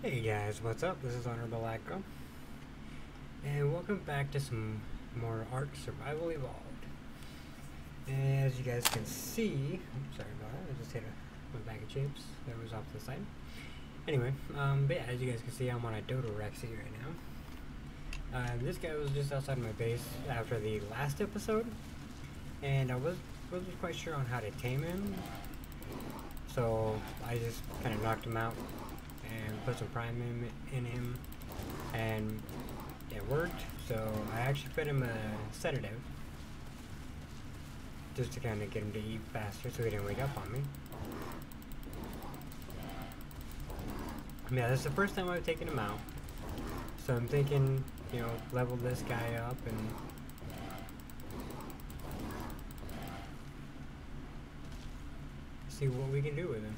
Hey guys, what's up? This is Honorable Aggro. And welcome back to some more Ark Survival Evolved. As you guys can see, oops, sorry about that, I just hit a, my bag of chips that was off the side. Anyway, um, but yeah, as you guys can see, I'm on a Dodo Rexy right now. Uh, this guy was just outside my base after the last episode, and I was, wasn't quite sure on how to tame him, so I just kind of knocked him out put some prime in, in him, and it worked. So I actually fed him a sedative, just to kind of get him to eat faster, so he didn't wake up on me. Yeah, this is the first time I've taken him out, so I'm thinking, you know, level this guy up and. See what we can do with him.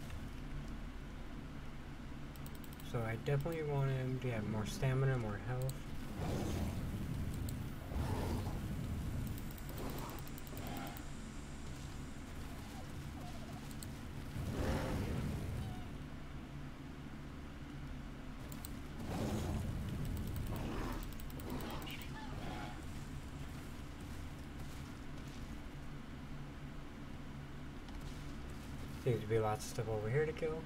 So I definitely want him to have more stamina, more health. Seems to be lots of stuff over here to kill.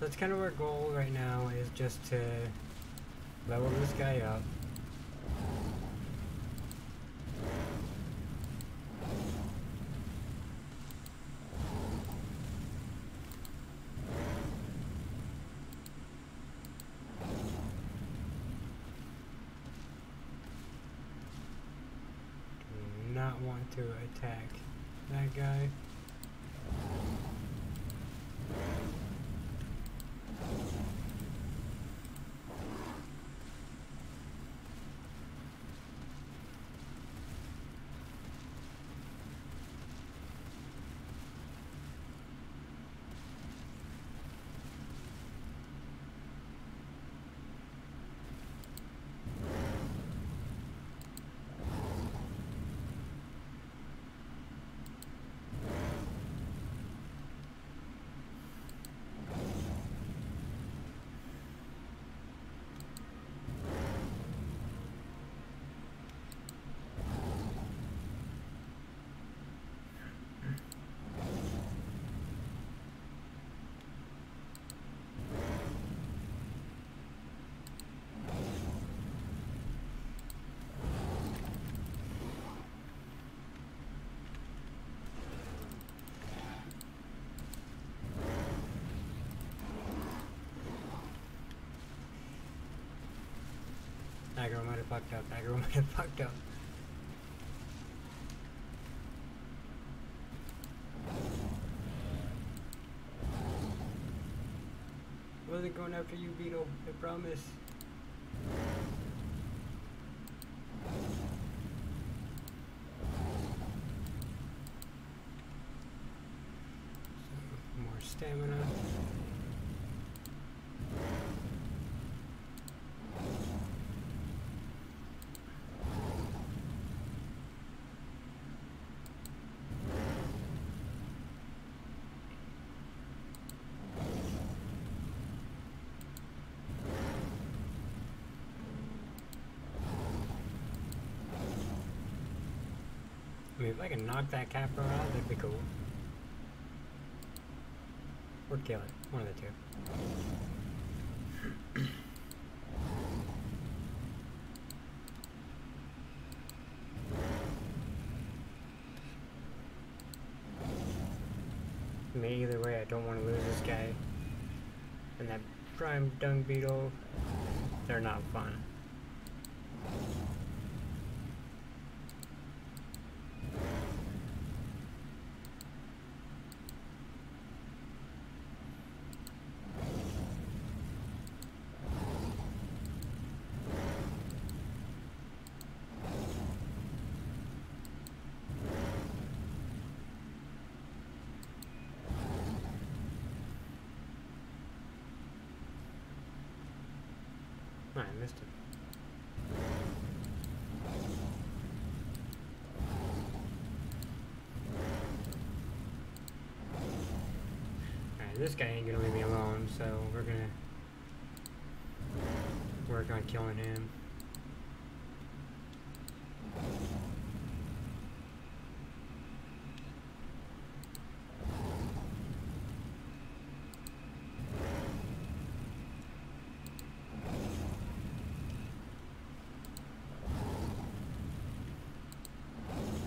That's kind of our goal right now is just to level this guy up. Do not want to attack that guy. Aggro might have fucked up. Aggro might have fucked up. Wasn't going after you, Beetle. I promise. More stamina. I mean, if I can knock that capper out, that'd be cool. Or kill it. One of the two. I mean, either way, I don't want to lose this guy. And that prime dung beetle, they're not fun. I missed it. Alright, this guy ain't gonna leave me alone, so we're gonna work on killing him.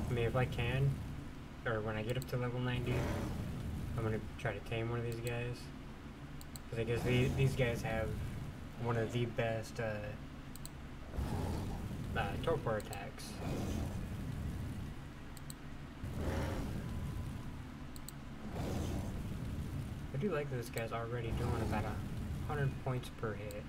I mean, if I can, or when I get up to level 90, I'm gonna try to tame one of these guys. Because I guess these, these guys have one of the best uh, uh, torpor attacks. I do like that this guy's already doing about a hundred points per hit.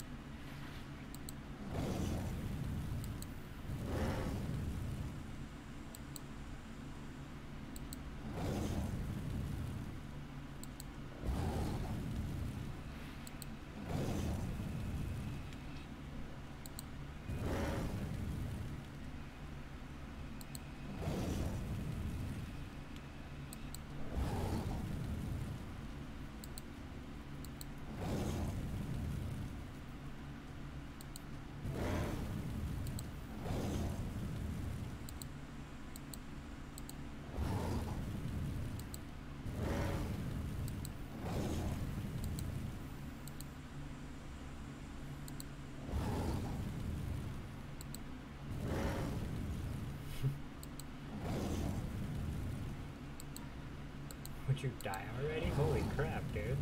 Would you die already? Holy crap, dude.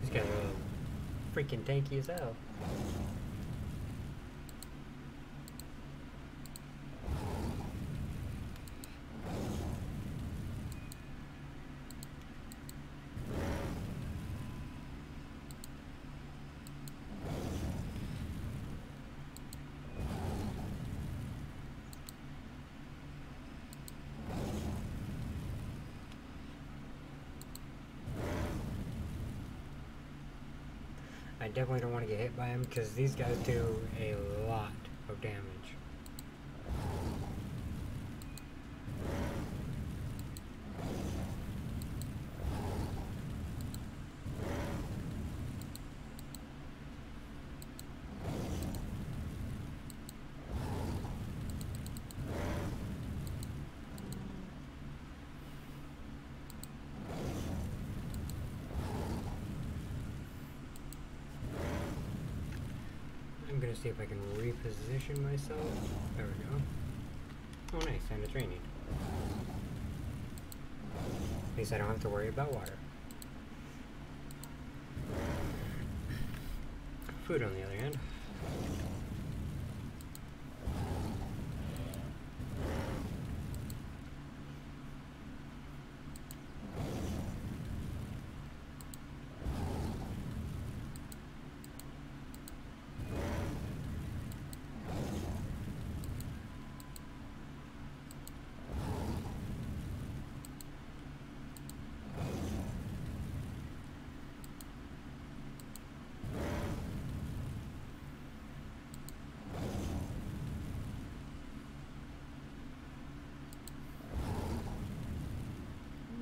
These guys are freaking tanky as hell. Definitely don't want to get hit by him because these guys do a lot of damage. I'm gonna see if I can reposition myself. There we go. Oh nice, and it's raining. At least I don't have to worry about water. Food on the other hand.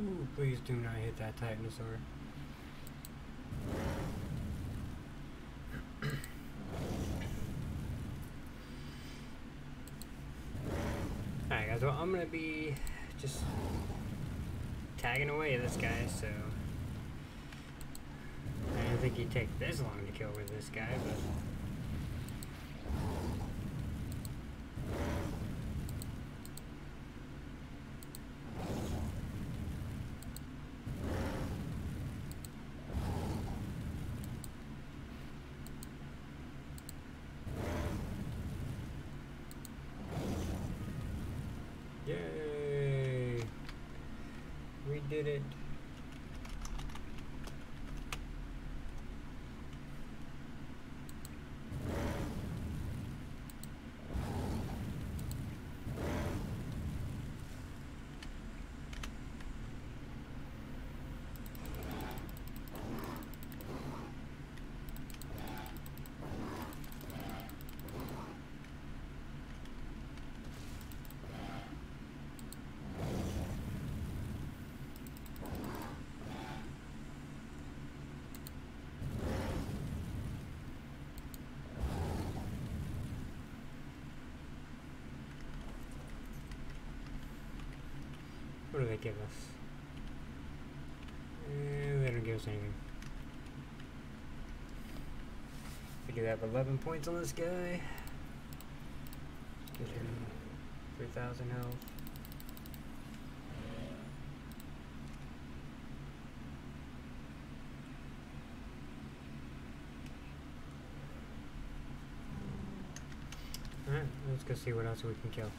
Ooh, please do not hit that Titanosaur. Alright guys, well I'm gonna be just tagging away this guy, so I didn't think he'd take this long to kill with this guy, but What do they give us? They don't give us anything. We do have 11 points on this guy. Him 3,000 health. Alright, let's go see what else we can kill.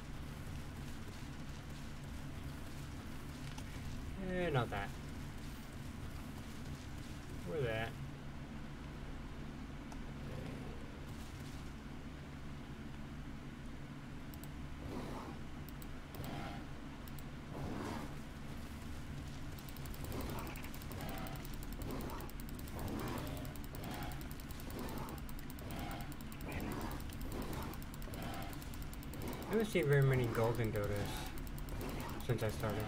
Eh, not that. Or that. I haven't seen very many golden dodos since I started.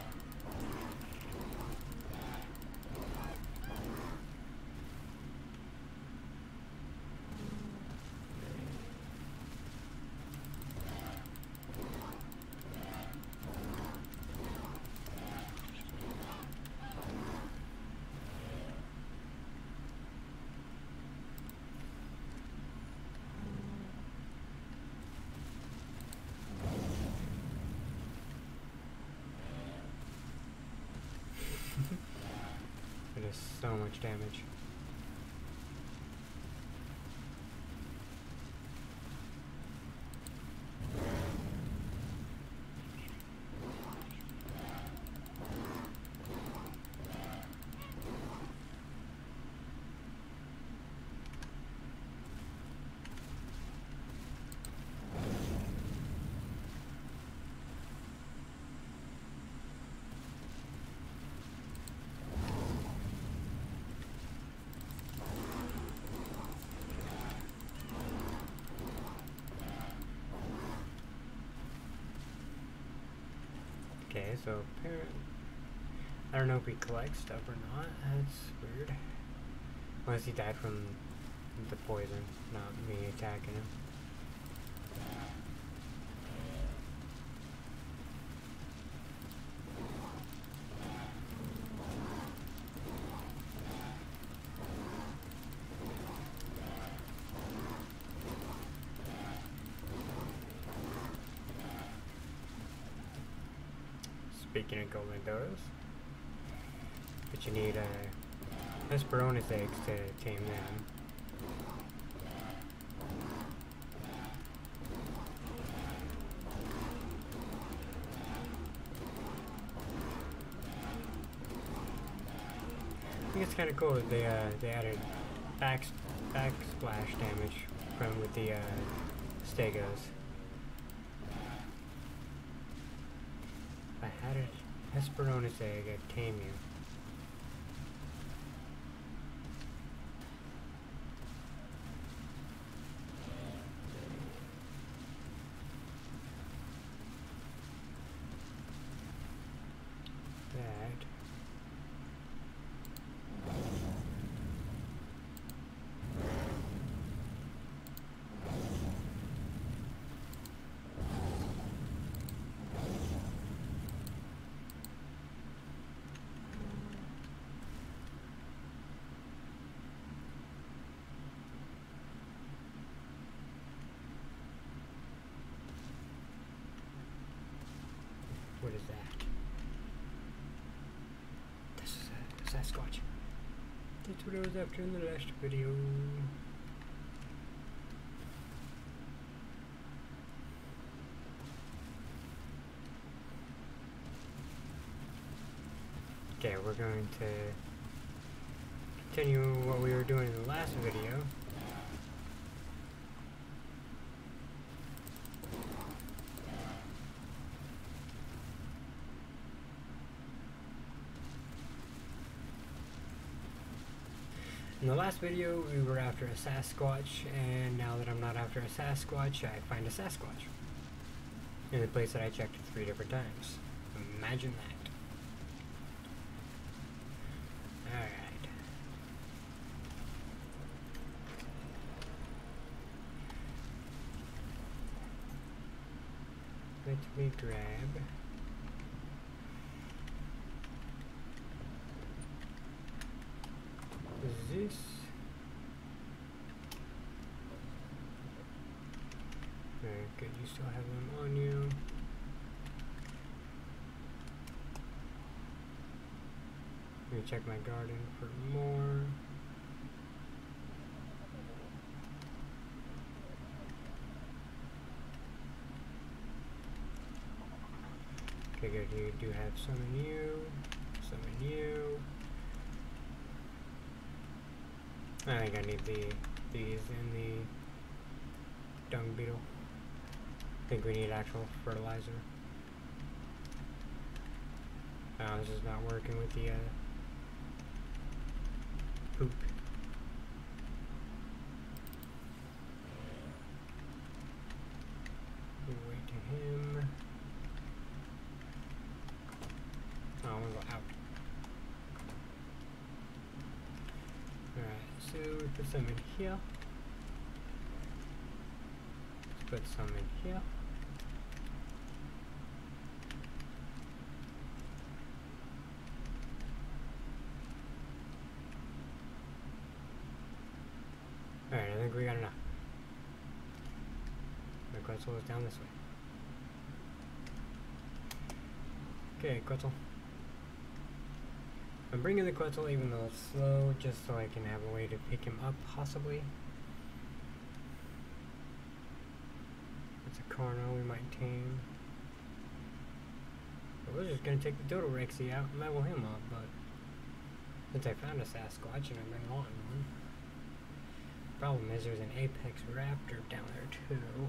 It is so much damage. Okay, so apparently, I don't know if he collects stuff or not. That's weird. Unless he died from the poison, not me attacking him. Speaking of golden dodos, but you need uh, Hesperornis eggs to tame them. I think it's kind of cool that they uh, they added back backsplash damage from with the uh, Stegos. I had egg, tame you. That. What is that? This is That's what I was after in the last video. Okay, we're going to continue what we were doing in the last video. In the last video, we were after a Sasquatch, and now that I'm not after a Sasquatch, I find a Sasquatch. In the place that I checked three different times. Imagine that. Alright. Let me grab Okay, Very good, you still have them on you. Let me check my garden for more. Okay, good, you do have some in you, some in you. I think I need the these in the dung beetle. I think we need actual fertilizer. Oh, this is not working with the uh, poop. Wait to him. Oh, I'm gonna go out. Alright, so put some in here. Let's put some in here. Alright, I think we got enough. The Quetzal is down this way. Okay, Quetzal. I'm bringing the Quetzal even though it's slow, just so I can have a way to pick him up, possibly. It's a Carno we might tame. But we're just gonna take the Dodo Rexy out and level him up, but since I found a Sasquatch and I've been wanting one. Problem is there's an apex raptor down there too.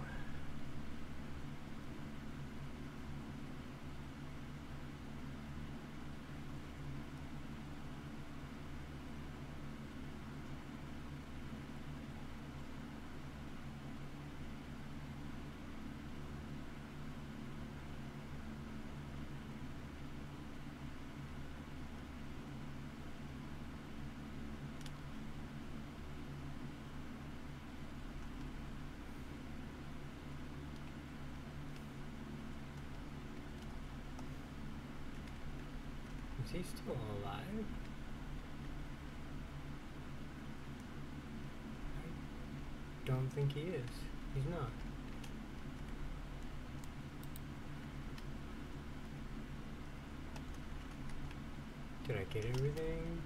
Is he still alive? I don't think he is. He's not. Did I get everything?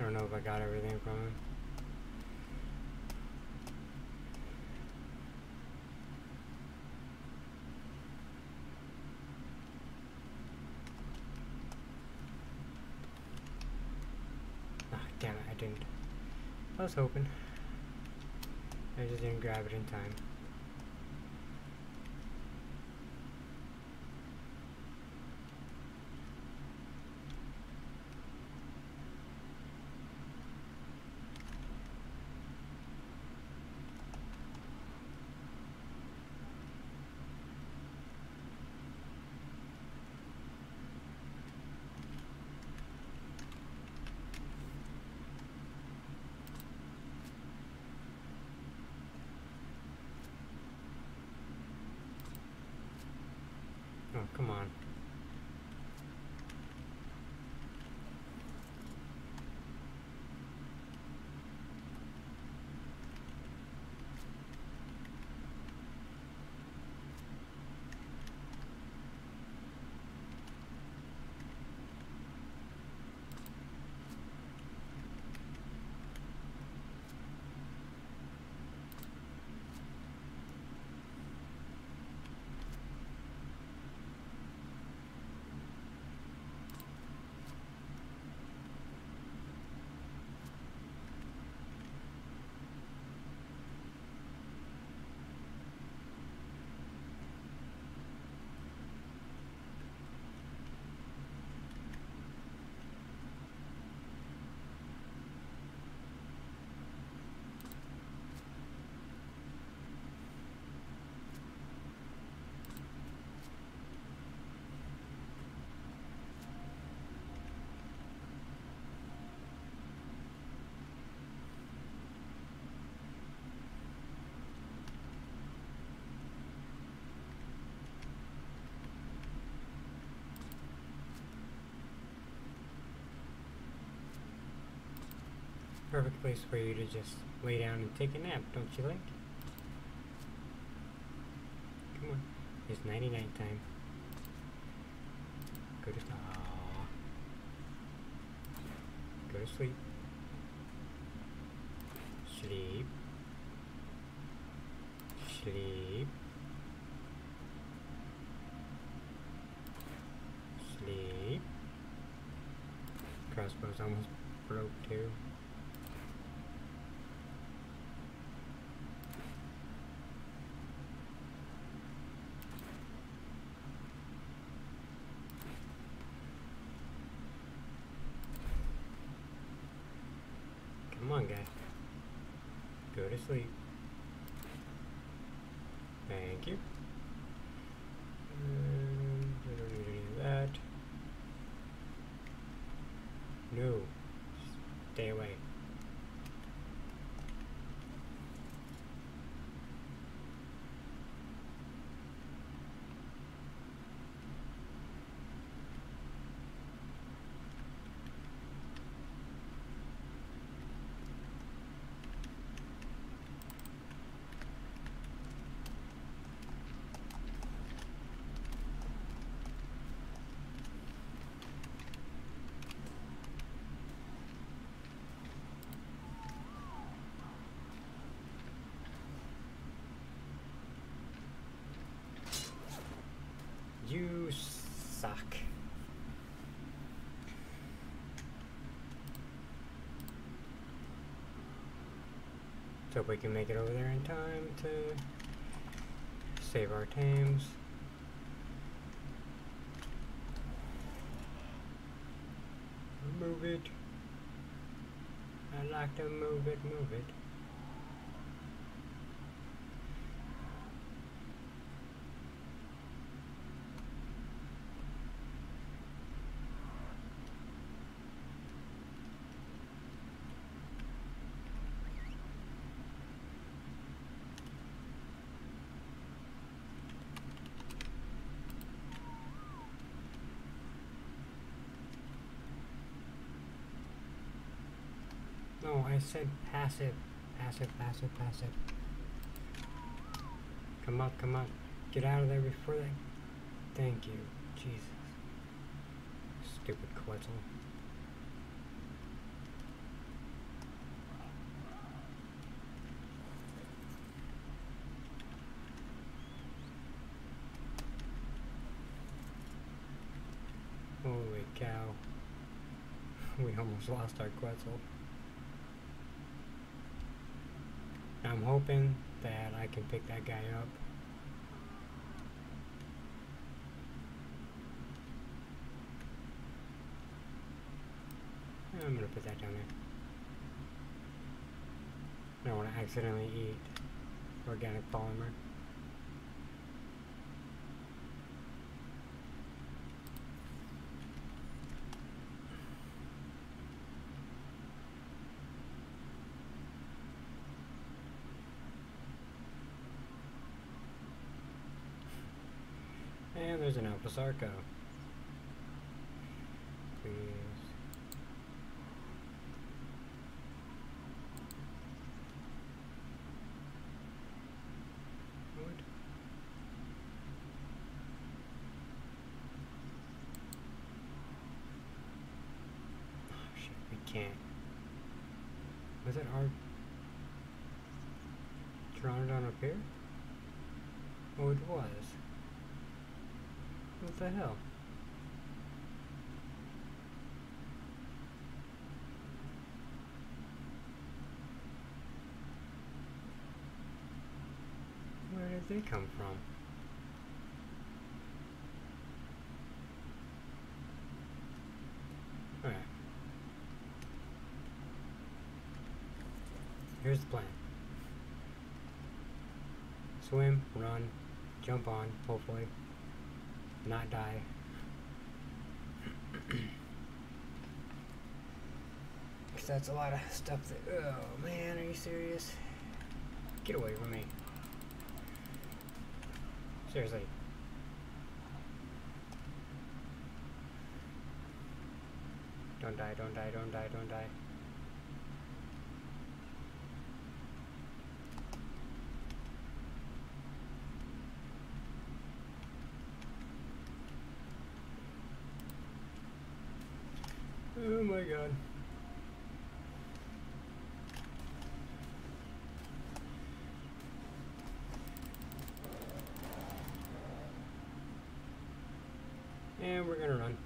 I don't know if I got everything from him. Ah, damn it, I I was hoping. I just didn't grab it in time. Perfect place for you to just lay down and take a nap, don't you think? It's nighty night time. Go to sleep. Go to sleep. Sleep. Sleep. Sleep. Crossbow's almost broke too. Come on, guy. Go to sleep. Thank you. And I don't need any of that. No. Stay away. You suck. Let's hope we can make it over there in time to save our tames. Move it. I like to move it, move it. No, I said passive. Passive, passive, passive. Come up, come up. Get out of there before they... Thank you. Jesus. Stupid Quetzal. Holy cow. We almost lost our Quetzal. I'm hoping that I can pick that guy up. I'm gonna put that down there. I don't want to accidentally eat organic polymer. And there's an Alpha Sarco. Please. What? Oh we can't. Was it our Pteranodon up here? Oh, it was. What the hell? Where did they come from? Alright. Here's the plan. Swim, run, jump on, hopefully not die. Cause that's a lot of stuff that. Oh man, are you serious? Get away from me. Seriously. Don't die, don't die, don't die, don't die. Oh my god. And we're gonna run.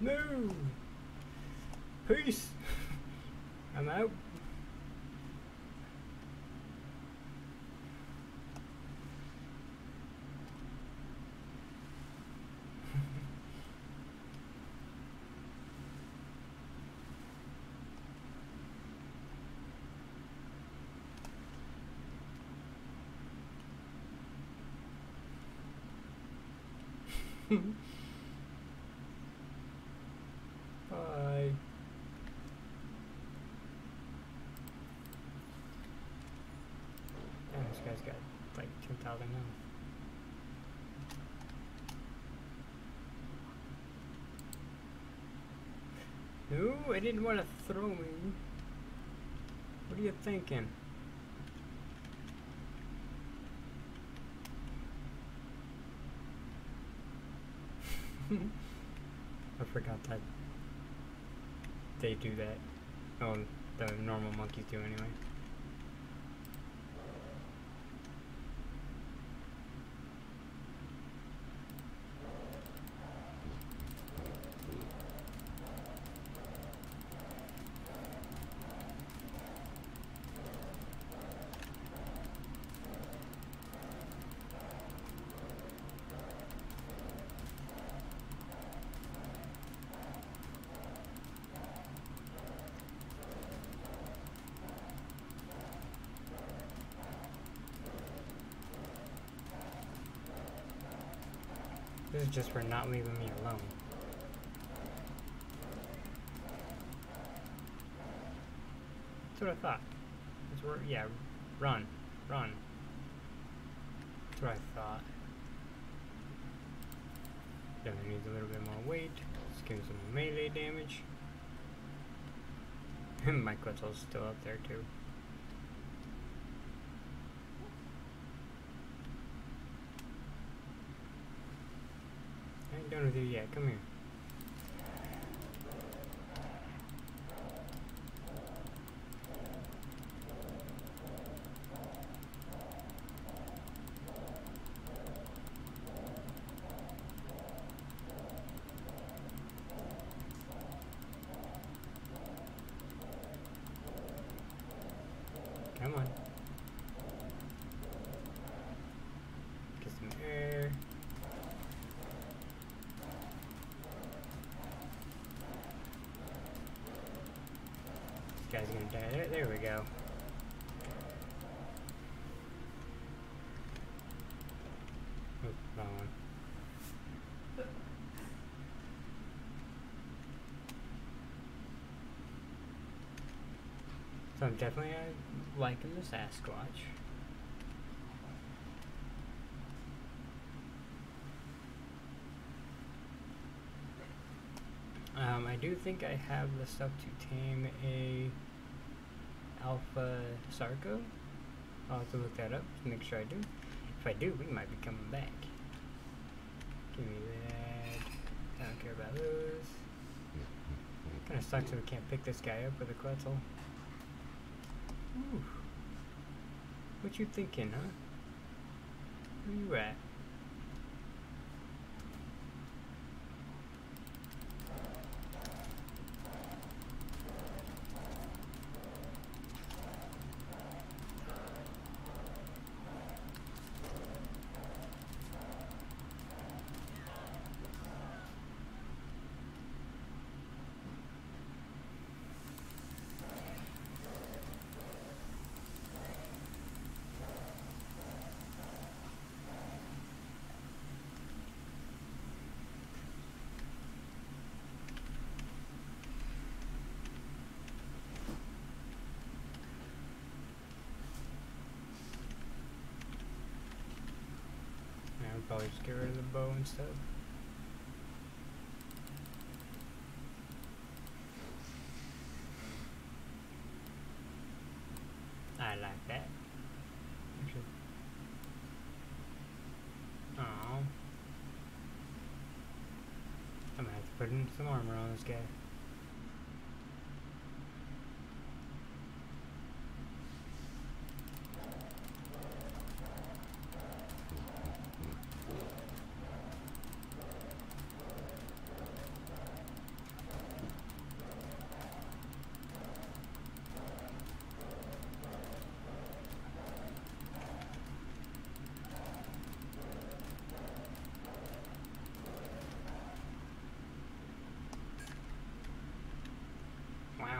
No! Peace! I'm out. Bye. Damn, this guy's got 10,000. No, I didn't want to throw me. What are you thinking? I forgot that they do that. Oh, the normal monkeys do anyway. Is just for not leaving me alone. That's what I thought. That's where, yeah, run, run. That's what I thought. Definitely needs a little bit more weight. Let's give some melee damage. My Quetzal's still up there too. Done with you yet. Come here. Come on. Get some air. This guy's gonna die. There, there we go. Oop, wrong one. So I'm definitely uh, liking the Sasquatch. Um, I do think I have the stuff to tame a Alpha Sarco. I'll have to look that up to make sure I do. If I do, we might be coming back. Give me that. I don't care about those. Kinda sucks that we can't pick this guy up with a Quetzal. Ooh. What you thinking, huh? Where you at? probably just get rid of the bow instead. I like that. Okay. Aww. I'm gonna have to put in some armor on this guy.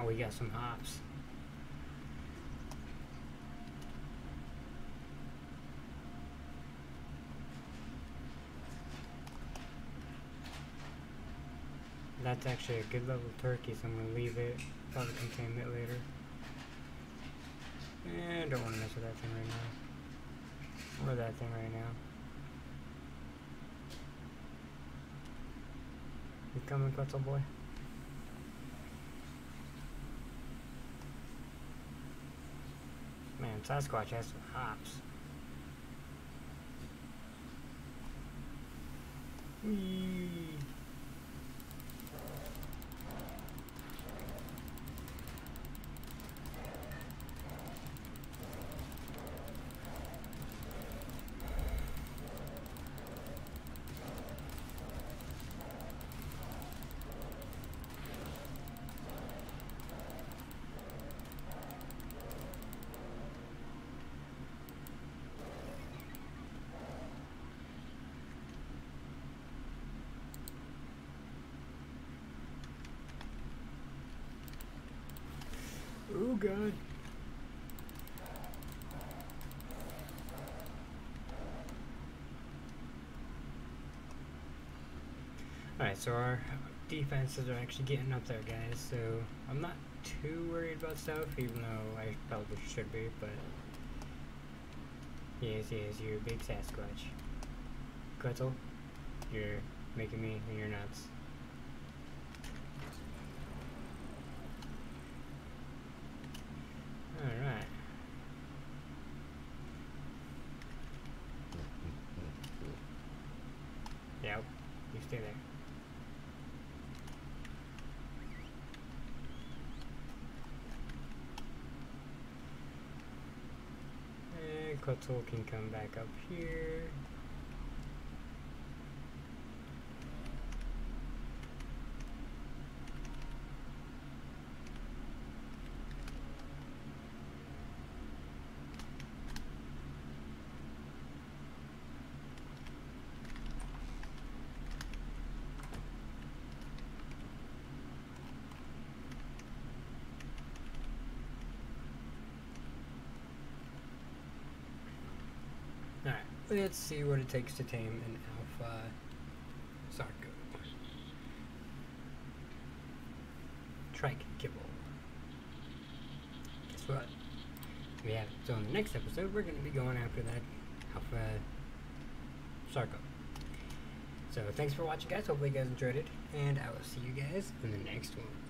We got some hops. That's actually a good level turkey, so I'm gonna leave it. Probably contain it later. And don't want to mess with that thing right now. Or that thing right now. You coming, Quetzal boy? Man, Sasquatch has some hops. Whee! Oh god. Alright, so our defenses are actually getting up there, guys, so I'm not too worried about stuff, even though I probably should be, but... Yes, yes, you're a big Sasquatch. Quetzal, you're making me you're nuts. Alright. Yep, you stay there. And Quetzal can come back up here. Let's see what it takes to tame an alpha Sarco. Trike kibble. Guess what? We have so in the next episode we're gonna be going after that alpha Sarco. So thanks for watching guys, hopefully you guys enjoyed it, and I will see you guys in the next one.